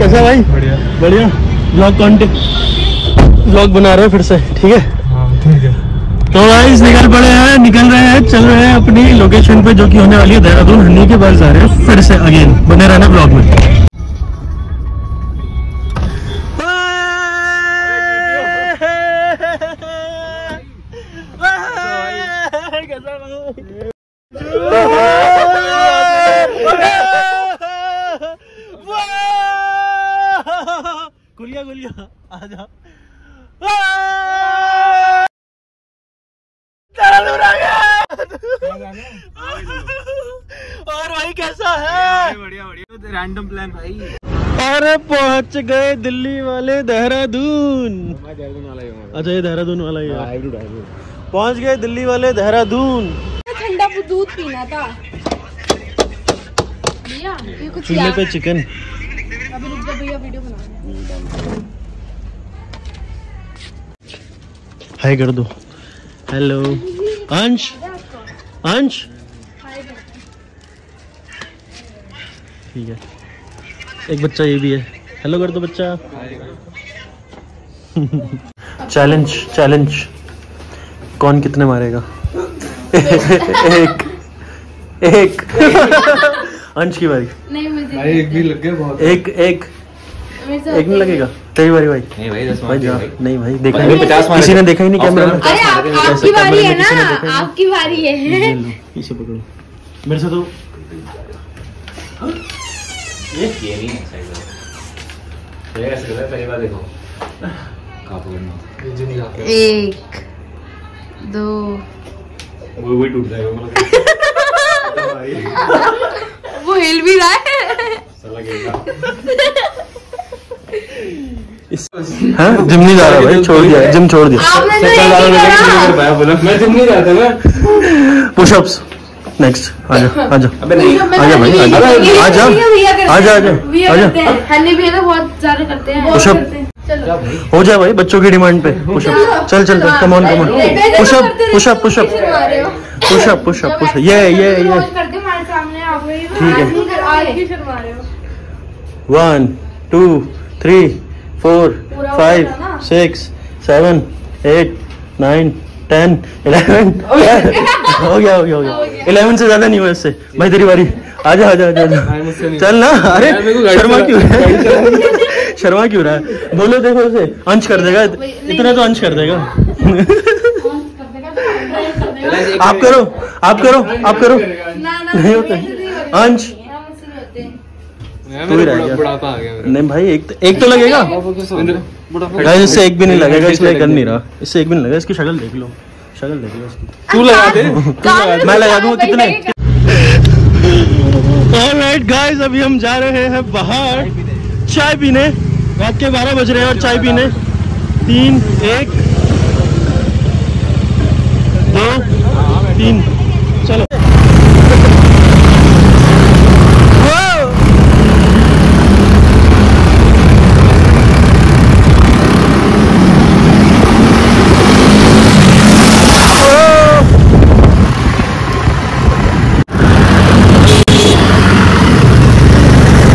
कैसा भाई बढ़िया बढ़िया ब्लॉग कंटेंट ब्लॉग बना रहे हैं फिर से ठीक है हाँ ठीक है तो भाई निकल पड़े हैं निकल रहे हैं चल रहे हैं अपनी लोकेशन पे जो कि होने वाली है देहरादून हन्नी के पास जा रहे हैं फिर से अगेन बने रहना ब्लॉग में गुलिया आजा और भाई कैसा है बढ़िया बढ़िया रैंडम प्लान भाई। अरे पहुँच गए दिल्ली वाले देहरादून। मैं देहरादून वाला ही हूँ अच्छा ये देहरादून वाला ही है। पहुँच गए दिल्ली वाले देहरादून। ठंडा दूध पीना था। भैया चूल्हे पे चिकन अभी रुक जा भैया वीडियो बना हाय कर दो। हेलो अंश अंश। ठीक है। एक बच्चा ये भी है। हेलो कर दो बच्चा। चैलेंज चैलेंज कौन कितने मारेगा? एक एक। अंश की बारी। नहीं मुझे भाई एक भी लग गया बहुत। एक एक। एक नहीं लगेगा। तेरी बारी भाई। नहीं भाई दस भाई जा। नहीं भाई देखा नहीं। पचास मारे किसी ने देखा ही नहीं कैमरा में। अरे आपकी बारी है ना? आपकी बारी है। इसे पकड़ो। मेरे से तो ये नहीं है सही ये ऐसे करता है पहली बार देखो ये एक दो। वो वही टूट जाएगा मतलब वो हिल भी रहा है। साला गेंदा हाँ? जिम नहीं जा रहा भाई छोड़ दिया जिम छोड़ दिया। आपने तो एक ही करा। मैं जिम नहीं जाता मैं पुशअप्स नेक्स्ट आजा आजा। अबे नहीं आजा भाई आजा। आजा आजा आजा आजा। हनी भी है ना बहुत ज़्यादा करते हैं। हैं। हो जाए भाई बच्चों की डिमांड पे। Push up. चल चल चल come on come on push up push up push up. हो। Push up push up push up. ये ये ये ठीक है। हो। One two three four five? Six seven eight nine ten eleven हो गया हो गया हो गया इलेवन से ज़्यादा नहीं हुआ इससे भाई तेरी बारी। आजा आजा आजा भाई, मुझसे आजा नहीं चल ना। अरे शर्मा क्यों है? शर्मा क्यों रहा है? बोलो देखो उसे। अंश कर देगा। इतना तो अंश कर देगा। आप करो आप करो आप करो। ना ना नहीं होता। मेरे से नहीं होते। अंश। नहीं तू ही रह गया। बुढ़ापा आ गया मेरा। नहीं भाई एक एक तो लगेगा। गाइस इससे एक भी नहीं लगेगा इसलिए कर नहीं रहा। इससे एक भी नहीं लगा इसकी शक्ल देख लो। शक्ल देख लो इसकी। तू लगा दे। मैं लगा दूँगा कितने? ऑलराइट गाइस अभी हम जा रहे हैं बाहर। चाय पीने। रात के 12 बज रहे हैं और चाय पीने। तीन एक दो तीन। चलो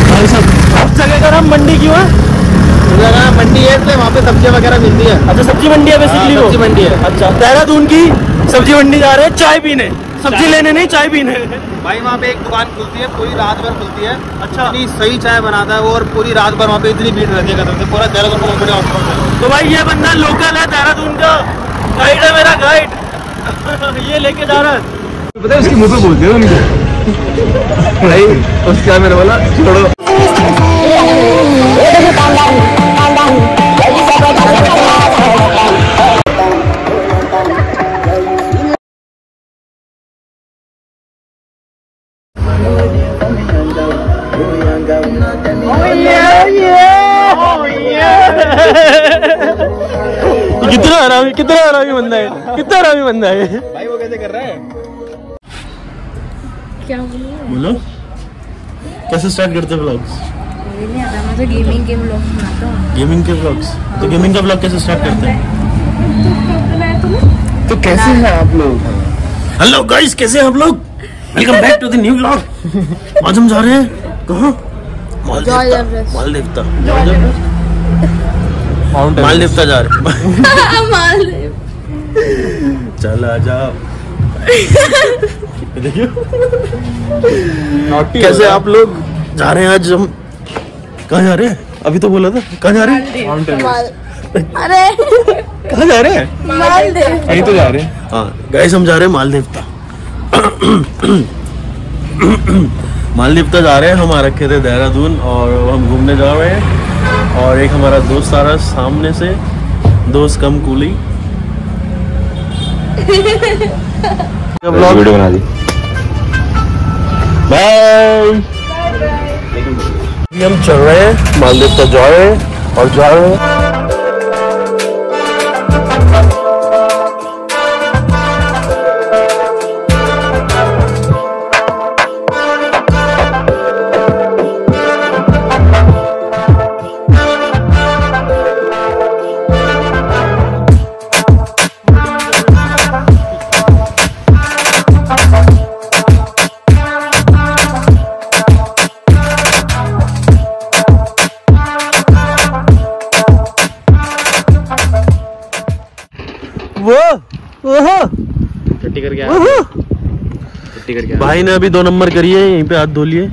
भाई साहब आप जगह का नाम मंडी क्यों है? जगह मंडी है इसलिए वहाँ पे सब्ज़ियाँ वगैरह मिलती है। अच्छा सब्ज़ी मंडी है बेसिकली हाँ, सब्ज़ी मंडी है। अच्छा देहरादून की सब्ज़ी मंडी जा रहे हैं चाय पीने। सब्ज़ी लेने नहीं चाय पीने। भाई वहाँ पे एक दुकान खुलती है पूरी रात भर खुलती है। अच्छा। इतनी सही चाय बनाता है वो और पूरी रात भर वहाँ पे इतनी भीड़ रहती है कसम से। पूरा देहरादून को तो भाई ये बंदा लोकल है देहरादून का। गाइड है मेरा गाइड ये लेके जा रहा है। पता है उसके मुँह पे बोलते हो उनको? भाई उसका मैंने बोला छोड़ो। कितना हरामी कितना हरामी बंदा है कितना हरामी बंदा है। भाई वो कैसे कर रहा है? क्या बोलूँ बोलो। कैसे स्टार्ट करते व्लॉग्स मुझे नहीं आता मैं तो गेमिंग के ब्लॉग बनाता हूँ। गेमिंग के व्लॉग्स तो गेमिंग का व्लॉग कैसे स्टार्ट करते हैं? तो कैसे हैं आप लोग? हेलो गाइस कैसे हैं आप लोग? Welcome back to the new vlog आज हम जा रहे हैं। कहाँ? मालदेवता एवरेस्ट। मालदेवता जा रहे मालदीव। चला जा। कैसे आप लोग? जा रहे हैं आज हम कहाँ जा रहे हैं? अभी तो बोला था। कहाँ जा रहे हैं? अरे। कहाँ जा रहे हैं? मालदीव। यही तो जा रहे हैं। हाँ गाइस हम जा रहे हैं मालदेवता मालदेवता जा रहे हैं। हम आ रखे थे देहरादून और हम घूमने जा रहे हैं। और एक हमारा दोस्त आ रहा है सामने से। दोस्त कम कूली। वीडियो बना दी। बाय हम चल रहे हैं मालदीव का जॉय और जॉय भाई ने अभी दो नंबर करी है यहीं पे हाथ धो लिए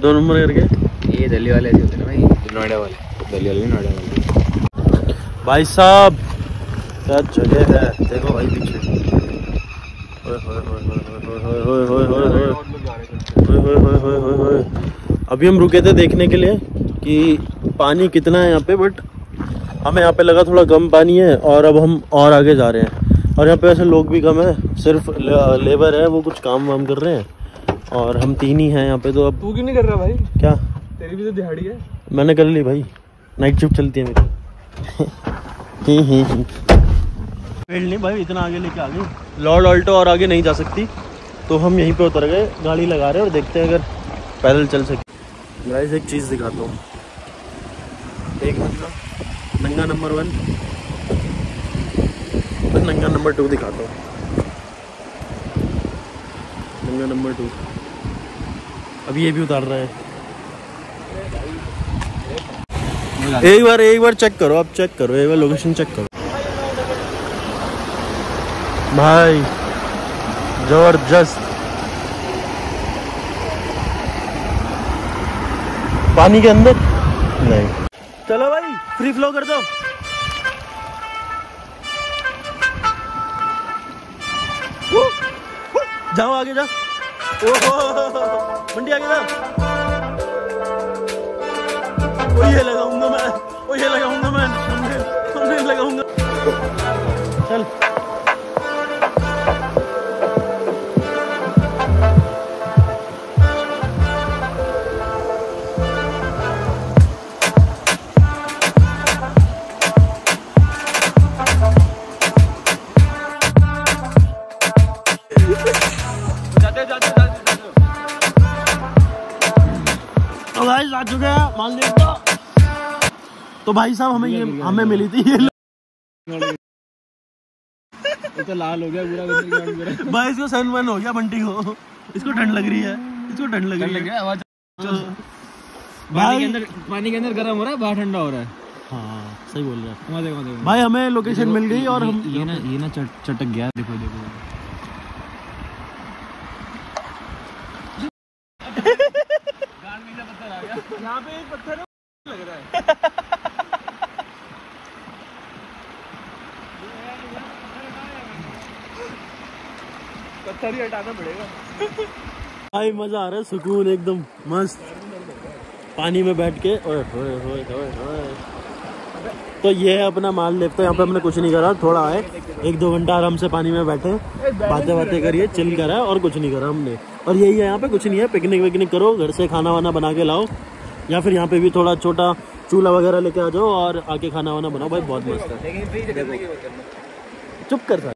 दो नंबर करके ये दिल्ली वाले होते ना भाई नोएडा वाले दिल्ली वाले नोएडा वाले भाई साहब क्या जगह है देखो भाई पीछे अभी हम रुके थे देखने के लिए कि पानी कितना है यहाँ पे बट हमें यहाँ पे लगा थोड़ा कम पानी है और अब हम और आगे जा रहे हैं और यहाँ पे ऐसे लोग भी कम है सिर्फ़ लेबर है वो कुछ काम वाम कर रहे हैं। और हम तीन ही हैं यहाँ पे तो अब तू क्यों नहीं कर रहा भाई? क्या? तेरी भी तो दिहाड़ी है। मैंने कर ली भाई। नाइट शिफ्ट चलती है मेरी। ही ही ही फ़ील्ड नहीं भाई इतना आगे लेके आ गए लॉर्ड ऑल्टो और आगे नहीं जा सकती। तो हम यहीं पे उतर गए गाड़ी लगा रहे हैं और देखते हैं अगर पैदल चल सके। गाइस एक चीज़ दिखाता हूँ। एक नंगा नंगा नंबर वन नंगा नंबर टू दिखाता हूँ। नंगा नंबर टू। अब ये भी उतार रहा है। एक बार एक बार चेक करो आप चेक करो, एक बार लोकेशन चेक करो। भाई, ज़बरदस्त। पानी के अंदर? नहीं। चलो भाई फ्री फ्लो कर दो। जाओ आगे जा ओहो, मंडी आगे जा ये लगाऊँगा मैं ये लगाऊँगा मैं लगाऊँगा। चल। आ चुके तो भाई साहब हमें ये हमें मिली थी ये तो लाल हो गया पूरा की भाई इसको सनबर्न हो गया बंटी को। इसको ठंड लग रही है। इसको ठंड लग रही है। आवाज़ भाई अंदर पानी के अंदर गर्म हो रहा है बाहर ठंडा हो रहा है? हाँ सही बोल रहा है भाई हमें लोकेशन मिल गई और हम ये ना ये ना चटक गया देखो देखो यहाँ पे एक पत्थर लग रहा है ही हटाना पड़ेगा। भाई मज़ा आ रहा है सुकून एकदम मस्त। पानी में बैठ के ओए होए होए होए होए। तो ये है अपना माल लेप तो यहाँ पे हमने कुछ नहीं करा थोड़ा आए। एक दो घंटा आराम से पानी में बैठे। बातें बातें करिए चिल करा और कुछ नहीं करा हमने। और यही है यहाँ पे कुछ नहीं है पिकनिक विकनिक करो घर से खाना वाना बना के लाओ। या फिर यहाँ पे भी थोड़ा छोटा चूल्हा वगैरह लेके आ जाओ और आके खाना वाना बनाओ भाई बहुत मस्त है। चुप कर सर।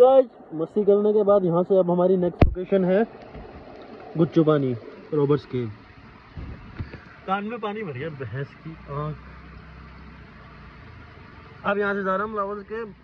गाइस मस्ती करने के बाद यहाँ से अब हमारी नेक्स्ट लोकेशन है गुच्चू पानी रोबर्ट्स के। कान में पानी भर गया भैंस की आँख। अब यहाँ से जा रहा हूँ रॉबर्ट्स केव